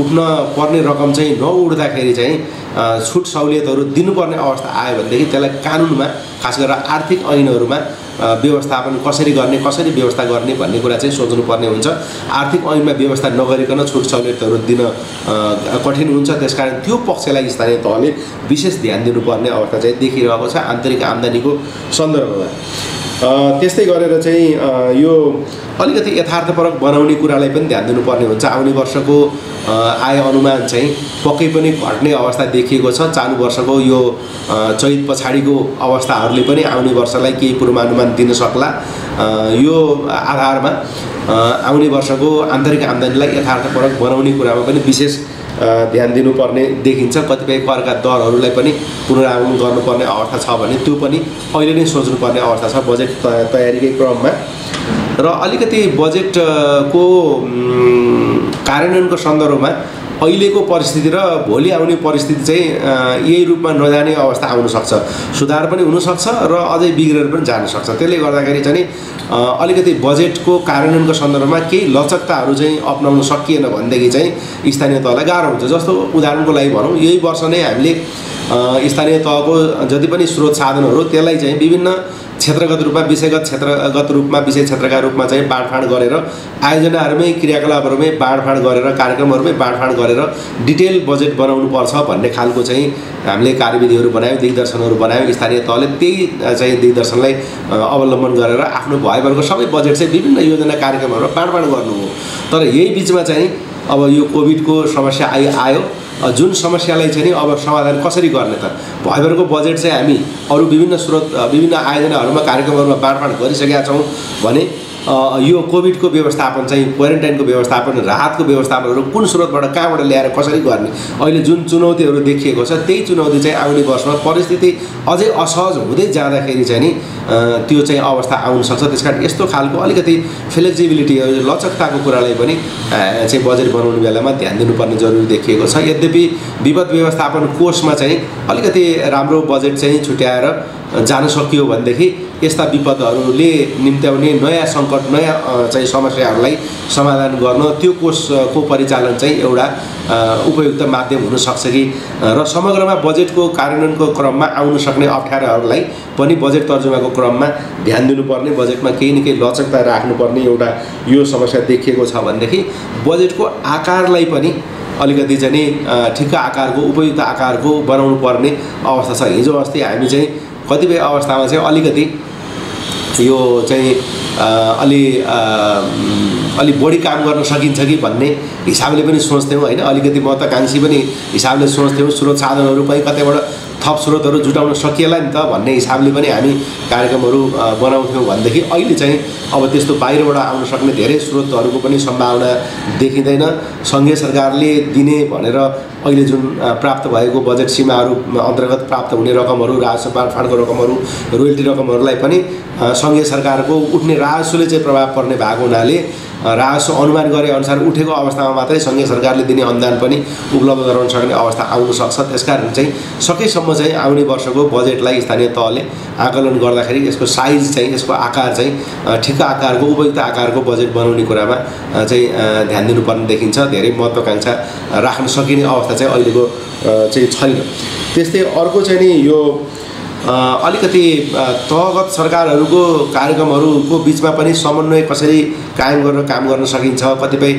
उठ्न पर्ने रकम चाहिँ नउठ्दाखेरि चाहिँ छुट सहुलियतहरू दिनुपर्ने अवस्था आयो भनेदेखि त्यसलाई कानुनमा खास गरेर आर्थिक ऐनहरूमा व्यवस्थापन कसरी गर्ने कसरी व्यवस्था गर्ने भन्ने कुरा चाहिँ सोच्नुपर्ने हुन्छ। आर्थिक ऐनमा व्यवस्था नगरिकन छुट सहुलियतहरू दिन कठिन हुन्छ। त्यसकारण त्यो पक्षलाई स्थानीय तहले विशेष ध्यान दिनुपर्ने अवस्था चाहिँ देखिरहेको छ आन्तरिक आम्दानीको सन्दर्भमा। त्यस्तै गरेर चाहिँ यो अलिकति यथार्थपरक बनाउने कुरालाई पनि ध्यान दिनुपर्ने हुन्छ। आउने वर्षको आय अनुमान चाहिँ पक्कै पनि घट्ने अवस्था देखिएको छ। चालु वर्षको यो चैत पछाडिको अवस्थाहरूले पनि आउने वर्षलाई केही पूर्वानुमान दिन सक्ला। यो आधारमा आउने वर्षको आन्तरिक आम्दानीलाई यथार्थपरक बनाउने कुरामा पनि विशेष ध्यान दिनुपर्ने देखिन्छ। कतिपय करका दरहरूलाई पनि पुनरागमन गर्नुपर्ने अवस्था छ भने त्यो पनि अहिले नै सोच्नुपर्ने अवस्था छ बजेट तया- तयारीकै क्रममा। र अलिकति बजेटको कार्यान्वयनको सन्दर्भमा अहिलेको परिस्थिति र भोलि आउने परिस्थिति चाहिँ यही रूपमा नजाने अवस्था आउनसक्छ। सुधार पनि हुनसक्छ र अझै बिग्रेर पनि जान सक्छ त्यसले गर्दाखेरि चाहिँ अलिकति बजेटको कार्यान्वयनको सन्दर्भमा केही लचकताहरू चाहिँ अप्नाउन सकिएन भनेदेखि चाहिँ स्थानीय तहलाई गाह्रो हुन्छ। जस्तो उदाहरणको लागि भनौँ यही वर्ष नै हामीले स्थानीय तहको जति पनि स्रोत साधनहरू त्यसलाई चाहिँ विभिन्न क्षेत्रगत रूपमा विषयगत क्षेत्रगत रूपमा विषय क्षेत्रका रूपमा चाहिँ बाँडफाँड गरेर आयोजनाहरूमै क्रियाकलापहरूमै बाँडफाँड गरेर कार्यक्रमहरूमै बाँडफाँड गरेर डिटेल बजेट बनाउनु पर्छ भन्ने खालको चाहिँ हामीले कार्यविधिहरू बनायौँ दिग्दर्शनहरू बनायौँ। स्थानीय तहले त्यही चाहिँ दिग्दर्शनलाई अवलम्बन गरेर आफ्नो भयभरको सबै बजेट चाहिँ विभिन्न योजना कार्यक्रमहरूमा बाँडफाँड गर्नु हो। तर यही बिचमा चाहिँ अब यो कोभिडको समस्या आइ आयो। जुन समस्यालाई चाहिँ नि अब समाधान कसरी गर्ने त? भयभरको बजेट चाहिँ हामी अरू विभिन्न स्रोत विभिन्न आयोजनाहरूमा कार्यक्रमहरूमा बाँडफाँड गरिसकेका छौँ भने यो कोभिडको व्यवस्थापन चाहिँ क्वारेन्टाइनको व्यवस्थापन राहतको व्यवस्थापनहरू कुन स्रोतबाट कहाँबाट ल्याएर कसरी गर्ने अहिले जुन चुनौतीहरू देखिएको छ त्यही चुनौती चाहिँ आउने वर्षमा परिस्थिति अझै असहज हुँदै जाँदाखेरि चाहिँ नि त्यो चाहिँ अवस्था आउन सक्छ। त्यस कारण यस्तो खालको अलिकति फ्लेक्सिबिलिटी लचकताको कुरालाई पनि चाहिँ बजेट बनाउने बेलामा ध्यान दिनुपर्ने जरुरी देखिएको छ। यद्यपि विपद व्यवस्थापन कोषमा चाहिँ अलिकति राम्रो बजेट चाहिँ छुट्याएर जान सकियो भनेदेखि यस्ता विपदहरूले निम्त्याउने नयाँ सङ्कट नयाँ चाहिँ समस्याहरूलाई समाधान गर्न त्यो कोषको परिचालन चाहिँ एउटा उपयुक्त माध्यम हुनसक्छ कि? र समग्रमा बजेटको कार्यान्वयनको क्रममा आउन सक्ने अप्ठ्याराहरूलाई पनि बजेट तर्जुमाको क्रममा ध्यान दिनुपर्ने बजेटमा केही न केही लचकता राख्नुपर्ने एउटा यो समस्या देखिएको छ भनेदेखि बजेटको आकारलाई पनि अलिकति चाहिँ ठिक्क आकारको उपयुक्त आकारको बनाउनु पर्ने अवस्था छ। हिजो अस्ति हामी चाहिँ कतिपय अवस्थामा चाहिँ अलिकति यो चाहिँ अलि अलि बढी काम गर्न सकिन्छ कि भन्ने हिसाबले पनि सोच्थ्यौँ होइन? अलिकति महत्त्वाकाङ्क्षी पनि हिसाबले सोच्थ्यौँ स्रोत साधनहरू पनि कतैबाट थप स्रोतहरू जुटाउन सकिएला नि त भन्ने हिसाबले पनि हामी कार्यक्रमहरू बनाउँथ्यौँ भनेदेखि अहिले चाहिँ अब त्यस्तो बाहिरबाट आउन सक्ने धेरै स्रोतहरूको पनि सम्भावना देखिँदैन। सङ्घीय सरकारले दिने भनेर अहिले जुन प्राप्त भएको बजेट सीमाहरू अन्तर्गत प्राप्त हुने रकमहरू राजस्व बाँडफाँडको रकमहरू रोयल्टी रकमहरूलाई पनि सङ्घीय सरकारको उठ्ने राजस्वले चाहिँ प्रभाव पर्ने भएको हुनाले राजस्व अनुमान गरे अनुसार उठेको अवस्थामा मात्रै सङ्घीय सरकारले दिने अनुदान पनि उपलब्ध गराउन सक्ने अवस्था आउन सक्छ। त्यसकारण चाहिँ सकेसम्म चाहिँ आउने वर्षको बजेटलाई स्थानीय तहले आकलन गर्दाखेरि यसको साइज चाहिँ यसको आकार चाहिँ अ, ठिक्क आकारको उपयुक्त आकारको बजेट बनाउने कुरामा चाहिँ ध्यान दिनुपर्ने देखिन्छ। धेरै महत्त्वाकाङ्क्षा राख्न सकिने अवस्था चाहिँ अहिलेको चाहिँ छैन। त्यस्तै अर्को चाहिँ नि यो अलिकति तहगत सरकारहरूको कार्यक्रमहरूको बिचमा पनि समन्वय कसरी कायम गरेर काम गर्न सकिन्छ? कतिपय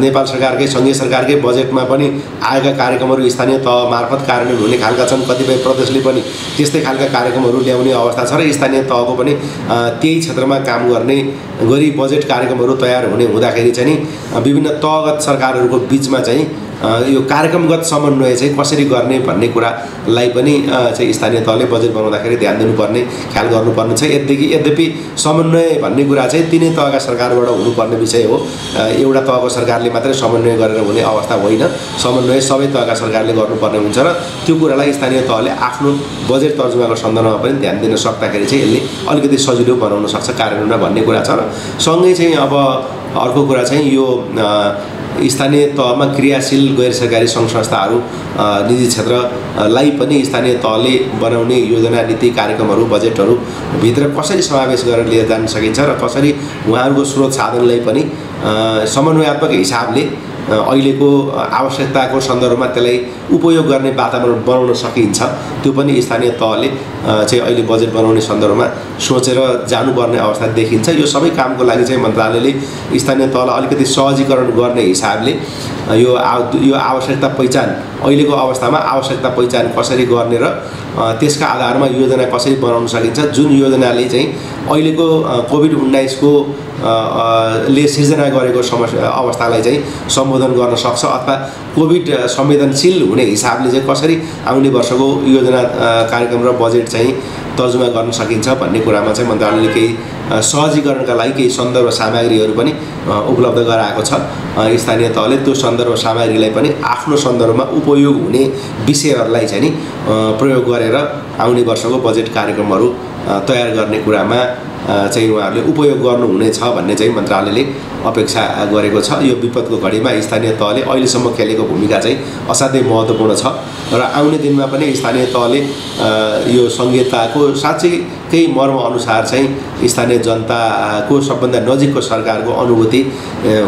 नेपाल सरकारकै सङ्घीय सरकारकै बजेटमा पनि आएका कार्यक्रमहरू स्थानीय तह मार्फत कार्यान्वयन हुने खालका छन्। कतिपय प्रदेशले पनि त्यस्तै खालका कार्यक्रमहरू ल्याउने अवस्था छ र स्थानीय तहको पनि त्यही क्षेत्रमा काम गर्ने गरी बजेट कार्यक्रमहरू तयार हुने हुँदाखेरि चाहिँ विभिन्न तहगत सरकारहरूको बिचमा चाहिँ यो कार्यक्रमगत समन्वय चाहिँ कसरी गर्ने भन्ने कुरालाई पनि चाहिँ स्थानीय तहले बजेट बनाउँदाखेरि ध्यान दिनुपर्ने ख्याल गर्नुपर्ने छ। यद्यपि यद्यपि समन्वय भन्ने कुरा चाहिँ तिनै तहका सरकारबाट हुनुपर्ने विषय हो। एउटा तहको सरकारले मात्रै समन्वय गरेर हुने अवस्था होइन। समन्वय सबै तहका सरकारले गर्नुपर्ने हुन्छ र त्यो कुरालाई स्थानीय तहले आफ्नो बजेट तर्जुमाको सन्दर्भमा पनि ध्यान दिन सक्दाखेरि चाहिँ यसले अलिकति सजिलो बनाउन सक्छ कार्यान्वयनमा भन्ने कुरा छ र सँगै चाहिँ अब अर्को कुरा चाहिँ यो स्थानीय तहमा क्रियाशील गैर सरकारी सङ्घ संस्थाहरू निजी क्षेत्रलाई पनि स्थानीय तहले बनाउने योजना नीति कार्यक्रमहरू बजेटहरू भित्र कसरी समावेश गरेर लिएर जान सकिन्छ र कसरी उहाँहरूको स्रोत साधनलाई पनि समन्वयात्मक हिसाबले अहिलेको आवश्यकताको सन्दर्भमा त्यसलाई उपयोग गर्ने वातावरण बनाउन सकिन्छ। त्यो पनि स्थानीय तहले चाहिँ अहिले बजेट बनाउने सन्दर्भमा सोचेर जानुपर्ने अवस्था देखिन्छ। यो सबै कामको लागि चाहिँ मन्त्रालयले स्थानीय तहलाई अलिकति सहजीकरण गर्ने हिसाबले यो आव यो आवश्यकता पहिचान अहिलेको अवस्थामा आवश्यकता पहिचान कसरी गर्ने र त्यसका आधारमा योजना कसरी बनाउन सकिन्छ? जुन योजनाले चाहिँ अहिलेको कोभिड उन्नाइसको ले सिर्जना गरेको समस्या अवस्थालाई चाहिँ सम्बोधन गर्न सक्छ अथवा कोभिड संवेदनशील हुने हिसाबले चाहिँ कसरी आउने वर्षको योजना कार्यक्रम र बजेट चाहिँ तर्जुमा गर्न सकिन्छ भन्ने कुरामा चाहिँ मन्त्रालयले केही सहजीकरणका लागि केही सन्दर्भ सामग्रीहरू पनि उपलब्ध गराएको छ। स्थानीय तहले त्यो सन्दर्भ सामग्रीलाई पनि आफ्नो सन्दर्भमा उपयोग हुने विषयहरूलाई चाहिँ नि प्रयोग गरेर आउने वर्षको बजेट कार्यक्रमहरू तयार गर्ने कुरामा चाहिँ उहाँहरूले उपयोग गर्नुहुनेछ भन्ने चाहिँ मन्त्रालयले अपेक्षा गरेको छ। यो विपदको घडीमा स्थानीय तहले अहिलेसम्म खेलेको भूमिका चाहिँ असाध्यै महत्त्वपूर्ण छ र आउने दिनमा पनि स्थानीय तहले यो सङ्घीयताको साँच्चैकै मर्मअनुसार चाहिँ स्थानीय जनताको सबभन्दा नजिकको सरकारको अनुभूति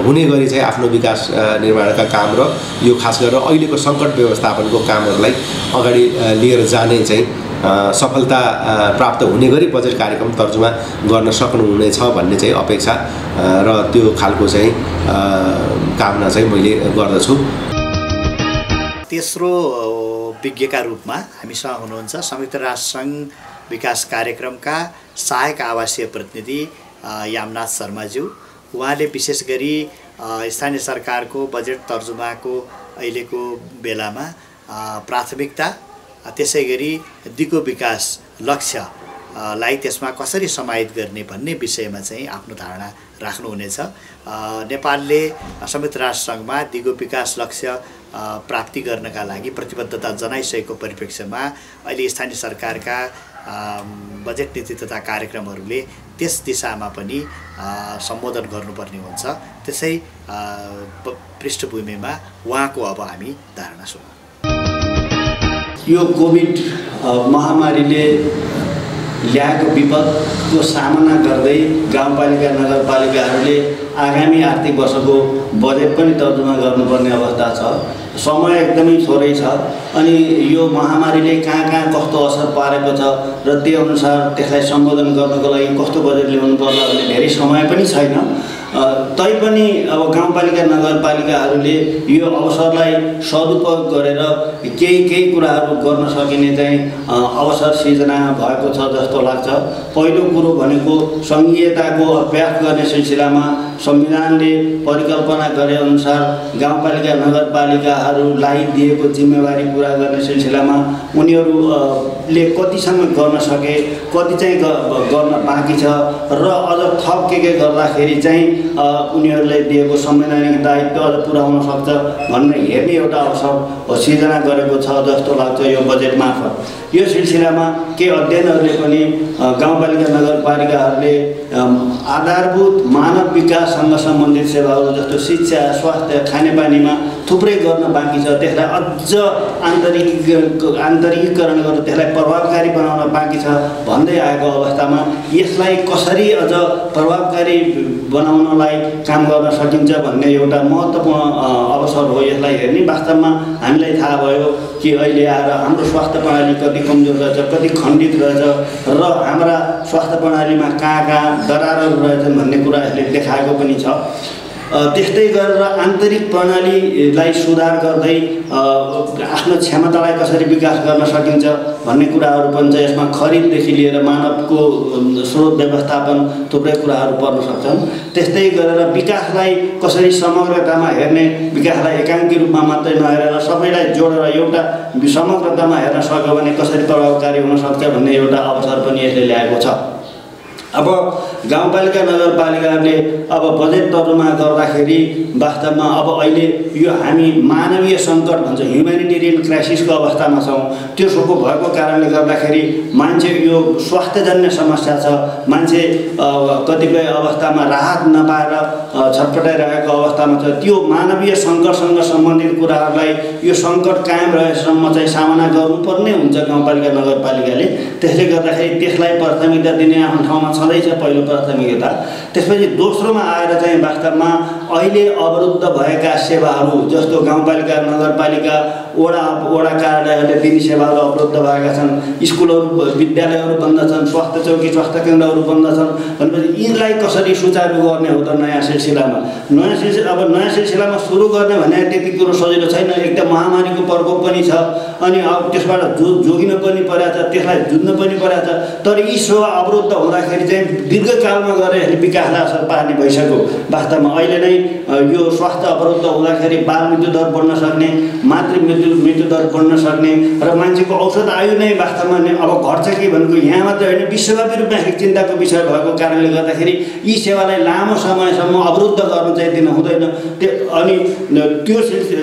हुने गरी चाहिँ आफ्नो विकास निर्माणका काम र यो खास गरेर अहिलेको सङ्कट व्यवस्थापनको कामहरूलाई अगाडि लिएर जाने चाहिँ सफलता प्राप्त हुने गरी बजेट कार्यक्रम तर्जुमा गर्न सक्नुहुनेछ भन्ने चाहिँ अपेक्षा र त्यो खालको चाहिँ कामना चाहिँ मैले गर्दछु। तेस्रो विज्ञका रूपमा हामीसँग हुनुहुन्छ संयुक्त राष्ट्रसङ्घ विकास कार्यक्रमका सहायक आवासीय प्रतिनिधि यामनाथ शर्माज्यू। उहाँले विशेष गरी स्थानीय सरकारको बजेट तर्जुमाको अहिलेको बेलामा प्राथमिकता त्यसै गरी दिगो विकास लक्ष्य लाई त्यसमा कसरी समाहित गर्ने भन्ने विषयमा चाहिँ आफ्नो धारणा राख्नुहुनेछ। नेपालले संयुक्त राष्ट्रसङ्घमा दिगो विकास लक्ष्य प्राप्ति गर्नका लागि प्रतिबद्धता जनाइसकेको परिप्रेक्ष्यमा अहिले स्थानीय सरकारका बजेट नीति तथा कार्यक्रमहरूले त्यस दिशामा पनि सम्बोधन गर्नुपर्ने हुन्छ। त्यसै पृष्ठभूमिमा उहाँको अब हामी धारणा सुनौँ। यो कोभिड महामारीले ल्याएको विपदको सामना गर्दै गाउँपालिका नगरपालिकाहरूले आगामी आर्थिक वर्षको बजेट पनि तर्जुमा गर्नुपर्ने अवस्था छ। समय एकदमै थोरै छ अनि यो महामारीले कहाँ कहाँ कस्तो असर पारेको छ र त्यो अनुसार त्यसलाई सम्बोधन गर्नको लागि कस्तो बजेट ल्याउनु पर्ला भन्ने धेरै समय पनि छैन। तैपनि अब गाउँपालिका नगरपालिकाहरूले यो अवसरलाई सदुपयोग गरेर केही केही कुराहरू गर्न सकिने चाहिँ अवसर सिर्जना भएको छ जस्तो लाग्छ। पहिलो कुरो भनेको सङ्घीयताको अभ्यास गर्ने सिलसिलामा संविधानले परिकल्पना गरे अनुसार गाउँपालिका नगरपालिकाहरूलाई दिएको जिम्मेवारी पुरा गर्ने सिलसिलामा उनीहरू अ, ले कतिसम्म गर्न सके कति चाहिँ गर्न बाँकी छ र अझ थप के के गर्दाखेरि चाहिँ उनीहरूले दिएको संवैधानिक दायित्व अझ पुर्याउन सक्छ भन्ने हेर्ने एउटा अवसर सिर्जना गरेको छ जस्तो लाग्छ यो बजेट मार्फत। यो सिलसिलामा के अध्ययनहरूले पनि गाउँपालिका नगरपालिकाहरूले आधारभूत मानव विकाससँग सम्बन्धित सेवाहरू जस्तो शिक्षा स्वास्थ्य खानेपानीमा थुप्रै गर्न बाँकी छ। त्यसलाई अझ आन्तरिक आन्तरिकीकरण गरेर त्यसलाई प्रभावकारी बनाउन बाँकी छ भन्दै आएको अवस्थामा यसलाई कसरी अझ प्रभावकारी बनाउनलाई काम गर्न सकिन्छ भन्ने एउटा महत्त्वपूर्ण अवसर हो यसलाई हेर्ने। वास्तवमा हामीलाई थाहा भयो कि अहिले आएर हाम्रो स्वास्थ्य प्रणाली कति कमजोर रहेछ कति खण्डित रहेछ र हाम्रा स्वास्थ्य प्रणालीमा कहाँ कहाँ दरारहरू रहेछन् भन्ने कुरा यसले देखाएको पनि छ। त्यस्तै गरेर आन्तरिक प्रणालीलाई सुधार गर्दै आफ्नो क्षमतालाई कसरी विकास गर्न सकिन्छ भन्ने कुराहरू पनि छ। यसमा खरिददेखि लिएर मानवको स्रोत व्यवस्थापन थुप्रै कुराहरू पर्न सक्छन्। त्यस्तै गरेर विकासलाई कसरी समग्रतामा हेर्ने विकासलाई एकाङ्की रूपमा मात्रै नहेरेर सबैलाई जोडेर एउटा समग्रतामा हेर्न सक्यो भने कसरी प्रभावकारी हुनसक्छ भन्ने एउटा अवसर पनि यसले ल्याएको छ। अब गाउँपालिका नगरपालिकाहरूले अब बजेट तरुमा गर्दाखेरि वास्तवमा अब अहिले यो हामी मानवीय सङ्कट भन्छ ह्युमेनिटेरियन क्राइसिसको अवस्थामा छौँ। त्यो सबको भएको कारणले गर्दाखेरि मान्छे यो स्वास्थ्यजन्य समस्या छ। मान्छे कतिपय अवस्थामा राहत नपाएर छटपटाइरहेको अवस्थामा छ। त्यो मानवीय सङ्कटसँग सम्बन्धित कुराहरूलाई यो सङ्कट कायम रहेसम्म चाहिँ सामना गर्नुपर्ने हुन्छ गाउँपालिका नगरपालिकाले। त्यसले गर्दाखेरि त्यसलाई प्राथमिकता दिने आफ्नो ठाउँमा छँदैछ पहिलो प्राथमिकता त्यसपछि दोस्रोमा आएर चाहिँ वास्तवमा अहिले अवरुद्ध भएका सेवाहरू जस्तो गाउँपालिका नगरपालिका वडा वडा कार्यालयहरूले दिने सेवाहरू अवरुद्ध भएका छन्। स्कुलहरू विद्यालयहरू बन्द छन् स्वास्थ्य चौकी स्वास्थ्य केन्द्रहरू बन्द छन्। भनेपछि यिनलाई कसरी सुचारु गर्ने हो त नयाँ सिलसिलामा? नयाँ सिलसिला अब नयाँ सिलसिलामा सुरु गर्ने भने त्यति कुरो सजिलो छैन। एक त महामारीको प्रकोप पनि छ। अनि अब त्यसबाट जो जोगिनु पनि परेको छ त्यसलाई जुझ्नु पनि परेको छ। तर यी सेवा अवरुद्ध हुँदाखेरि चाहिँ दीर्घकालमा गएर यसले विकासलाई असर पार्ने भइसक्यो। वास्तवमा अहिले नै यो स्वास्थ्य अवरुद्ध हुँदाखेरि बाल मृत्यु दर बढ्न सक्ने मातृ मृत्यु मृत्यु दर बढ्न सक्ने र मान्छेको औषध आयु नै वास्तवमा नै अब घट्छ कि भनेको यहाँ मात्रै होइन विश्वव्यापी रूपमा एक चिन्ताको विषय भएको कारणले गर्दाखेरि यी सेवालाई लामो समयसम्म अवरुद्ध गर्नु चाहिँ दिन हुँदैन। त्यो अनि त्यो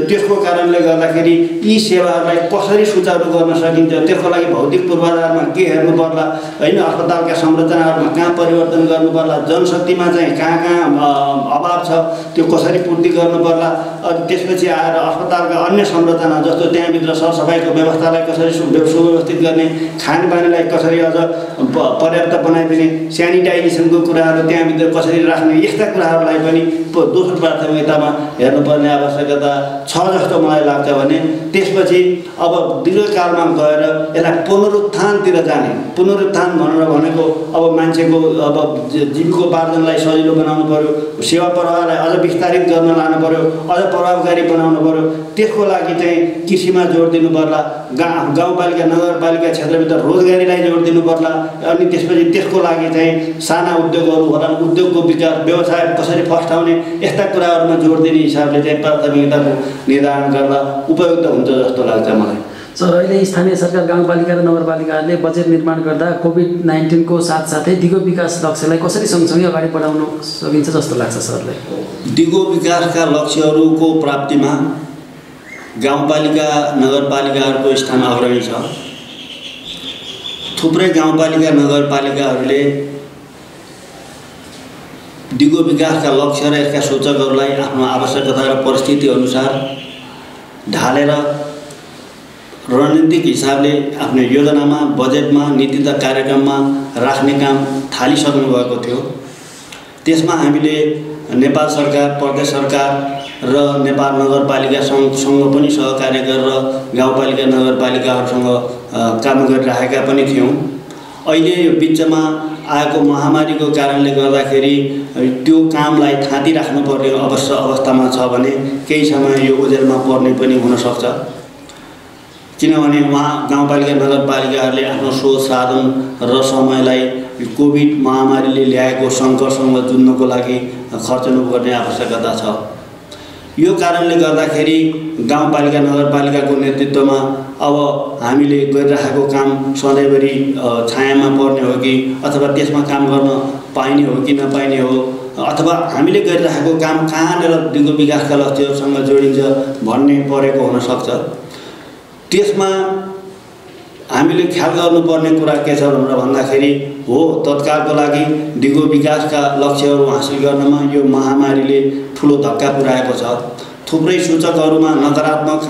त्यसको कारणले गर्दाखेरि यी सेवाहरूलाई कसरी सुचारु गर्न सकिन्छ त्यसको लागि भौतिक पूर्वाधारमा के हेर्नु पर्ला होइन अस्पतालका संरचनाहरूमा कहाँ परिवर्तन गर्नु पर्ला जनशक्तिमा चाहिँ कहाँ कहाँ अभाव छ त्यो कसरी पूर्ति गर्नु पर्ला अनि त्यसपछि आएर अस्पतालका अन्य संरचना जस्तो त्यहाँभित्र सरसफाइको व्यवस्थालाई कसरी सुव्यवस्थित गर्ने खानेपानीलाई कसरी अझ पर्याप्त बनाइदिने सेनिटाइजेसनको कुराहरू त्यहाँभित्र कसरी राख्ने यस्ता कुराहरूलाई पनि दोस्रो प्राथमिकतामा हेर्नुपर्ने आवश्यकता छ जस्तो मलाई लाग्छ भने त्यसपछि अब दीर्घकालमा गएर यसलाई पुनरुत्थानतिर जाने पुनरुत्थान भनेर भनेको अब मान्छेको अब जीविकोपार्जनलाई सजिलो बनाउनु पऱ्यो सेवा प्रवाहलाई अझ विस्तारित गर्न लानु पऱ्यो अझ प्रभावकारी बनाउनु पऱ्यो त्यसको लागि चाहिँ कृषिमा जोड दिनु पर्ला गा गाउँपालिका नगरपालिका क्षेत्रभित्र रोजगारीलाई जोड दिनु पर्ला अनि त्यसपछि त्यसको लागि चाहिँ साना उद्योगहरू होला उद्योगको विकास व्यवसाय कसरी फस्टाउने यस्ता कुराहरूमा जोड दिने हिसाबले चाहिँ प्राथमिकताको निर्धारण गर्दा उपयुक्त हुन्छ जस्तो लाग्छ मलाई। सर अहिले स्थानीय सरकार गाउँपालिका र नगरपालिकाहरूले बजेट निर्माण गर्दा कोभिड नाइन्टिनको साथसाथै दिगो विकास लक्ष्यलाई कसरी सँगसँगै अगाडि बढाउन सकिन्छ जस्तो लाग्छ सरलाई? दिगो विकासका लक्ष्यहरूको प्राप्तिमा गाउँपालिका नगरपालिकाहरूको स्थान अग्रणी छ। थुप्रै गाउँपालिका नगरपालिकाहरूले दिगो विकासका लक्ष्य र यसका सूचकहरूलाई आफ्नो आवश्यकता र परिस्थिति अनुसार ढालेर रणनीतिक हिसाबले आफ्नो योजनामा बजेटमा नीति तथा कार्यक्रममा राख्ने काम थालिसक्नु भएको थियो। त्यसमा हामीले नेपाल सरकार प्रदेश सरकार र नेपाल नगरपालिका सँग पनि सहकार्य गरेर गाउँपालिका नगरपालिकाहरूसँग काम गरिरहेका पनि थियौँ। अहिले यो बिचमा आएको महामारीको कारणले गर्दाखेरि त्यो कामलाई थाँती राख्नुपर्ने अवश्य अवस्थामा छ भने केही समय यो ओझेलमा पर्ने पनि हुनसक्छ। किनभने उहाँ गाउँपालिका नगरपालिकाहरूले आफ्नो स्रोत साधन र समयलाई कोभिड महामारीले ल्याएको सङ्कटसँग जुझ्नको लागि खर्चनु पर्ने आवश्यकता छ। यो कारणले गर्दाखेरि गाउँपालिका नगरपालिकाको नेतृत्वमा अब हामीले गरिरहेको काम सधैँभरि छायामा पर्ने हो कि अथवा त्यसमा काम गर्न पाइने हो कि नपाइने हो अथवा हामीले गरिरहेको काम कहाँनिर दिगो विकासका लक्ष्यहरूसँग जोडिन्छ भन्ने परेको हुनसक्छ त्यसमा हामीले ख्याल गर्नुपर्ने कुरा के छ भनेर भन्दाखेरि हो तत्कालको लागि दिगो विकासका लक्ष्यहरू हासिल गर्नमा यो महामारीले ठुलो धक्का पुर्याएको छ। थुप्रै सूचकहरूमा नकारात्मक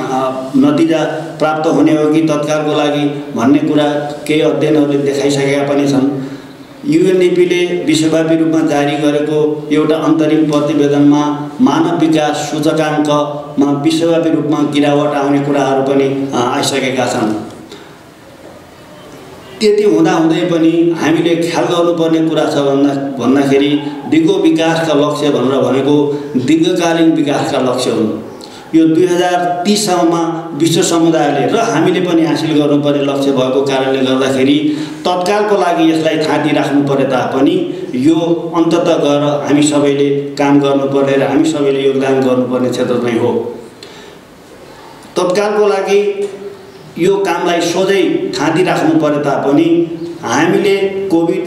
नतिजा प्राप्त हुने हो कि तत्कालको लागि भन्ने कुरा केही अध्ययनहरूले देखाइसकेका पनि छन्। युएनडिपीले विश्वव्यापी रूपमा जारी गरेको एउटा अन्तरिम प्रतिवेदनमा मानव विकास सूचकाङ्कमा विश्वव्यापी रूपमा गिरावट आउने कुराहरू पनि आइसकेका छन्। त्यति हुँदाहुँदै पनि हामीले ख्याल गर्नुपर्ने कुरा छ भन्दा भन्दाखेरि दिगो विकासका लक्ष्य भनेर भनेको दीर्घकालीन विकासका लक्ष्य हुन्। यो दुई हजार तिससम्ममा विश्व समुदायले र हामीले पनि हासिल गर्नुपर्ने लक्ष्य भएको कारणले गर्दाखेरि तत्कालको लागि यसलाई थाँती राख्नु परे तापनि यो अन्तत गएर हामी सबैले काम गर्नुपर्ने र हामी सबैले योगदान गर्नुपर्ने क्षेत्र नै हो। तत्कालको लागि यो कामलाई सोझै थाँती राख्नु परे तापनि हामीले कोभिड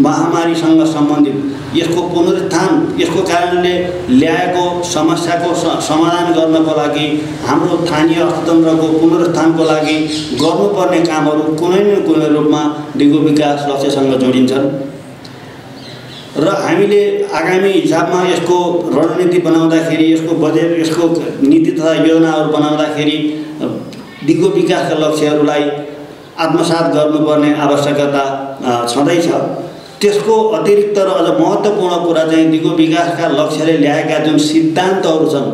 महामारीसँग सम्बन्धित यसको पुनरुत्थान यसको कारणले ल्याएको समस्याको समाधान गर्नको लागि हाम्रो स्थानीय अर्थतन्त्रको पुनरुत्थानको लागि गर्नुपर्ने कामहरू कुनै न कुनै रूपमा दिगो विकास लक्ष्यसँग जोडिन्छन्। र हामीले आगामी हिसाबमा यसको रणनीति बनाउँदाखेरि यसको बजेट यसको नीति तथा योजनाहरू बनाउँदाखेरि दिगो विकासका लक्ष्यहरूलाई आत्मसात गर्नुपर्ने आवश्यकता छँदैछ। त्यसको अतिरिक्त र अझ महत्त्वपूर्ण कुरा चाहिँ दिगो विकासका लक्ष्यले ल्याएका जुन सिद्धान्तहरू छन्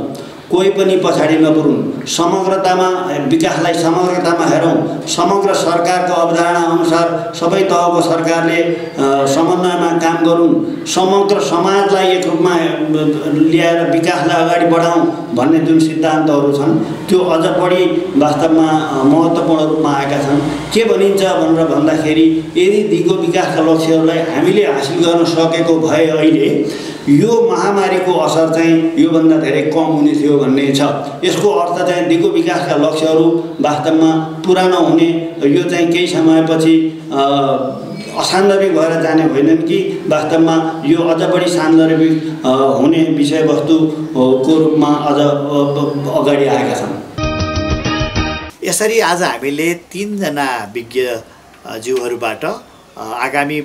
कोही पनि पछाडि नपुरुन्। समग्रतामा विकासलाई समग्रतामा हेरौँ। समग्र सरकारको अवधारणा अनुसार सबै तहको सरकारले समन्वयमा काम गरून्। समग्र समाजलाई एक रूपमा ल्याएर विकासलाई अगाडि बढाउँ भन्ने जुन सिद्धान्तहरू छन् त्यो अझ बढी वास्तवमा महत्त्वपूर्ण रूपमा आएका छन्। के भनिन्छ भनेर भन्दाखेरि यदि दिगो विकासका लक्ष्यहरूलाई हामीले हासिल गर्न सकेको भए अहिले यो महामारीको असर चाहिँ योभन्दा धेरै कम हुने थियो भन्ने छ। यसको अर्थ चाहिँ दिगो विकासका लक्ष्यहरू वास्तवमा पुरा नहुने यो चाहिँ केही समयपछि असान्दर्भिक भएर जाने होइनन् कि वास्तवमा यो अझ बढी सान्दर्भिक हुने विषयवस्तुको रूपमा अझ अगाडि आएका छन्। यसरी आज हामीले तिनजना विज्ञ ज्यूहरूबाट आगामी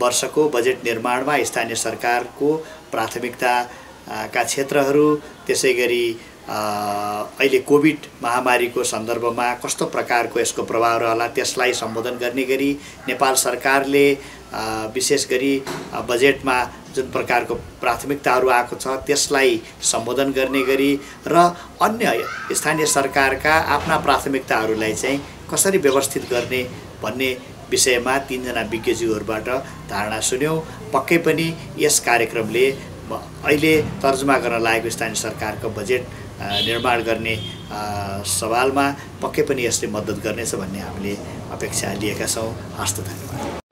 वर्षको बजेट निर्माणमा स्थानीय सरकारको प्राथमिकताका क्षेत्रहरू त्यसै गरी अहिले कोभिड महामारीको सन्दर्भमा कस्तो प्रकारको यसको प्रभाव रहला त्यसलाई सम्बोधन गर्ने गरी नेपाल सरकारले विशेष गरी बजेटमा जुन प्रकारको प्राथमिकताहरू आएको छ त्यसलाई सम्बोधन गर्ने गरी र अन्य स्थानीय सरकारका आफ्ना प्राथमिकताहरूलाई चाहिँ कसरी व्यवस्थित गर्ने भन्ने विषयमा तिनजना विज्ञज्यूहरूबाट धारणा सुन्यौँ। पक्कै पनि यस कार्यक्रमले अहिले तर्जुमा गर्न लागेको स्थानीय सरकारको बजेट निर्माण गर्ने सवालमा पक्कै पनि यसले मद्दत गर्नेछ भन्ने हामीले अपेक्षा लिएका छौँ। हस्त धन्यवाद।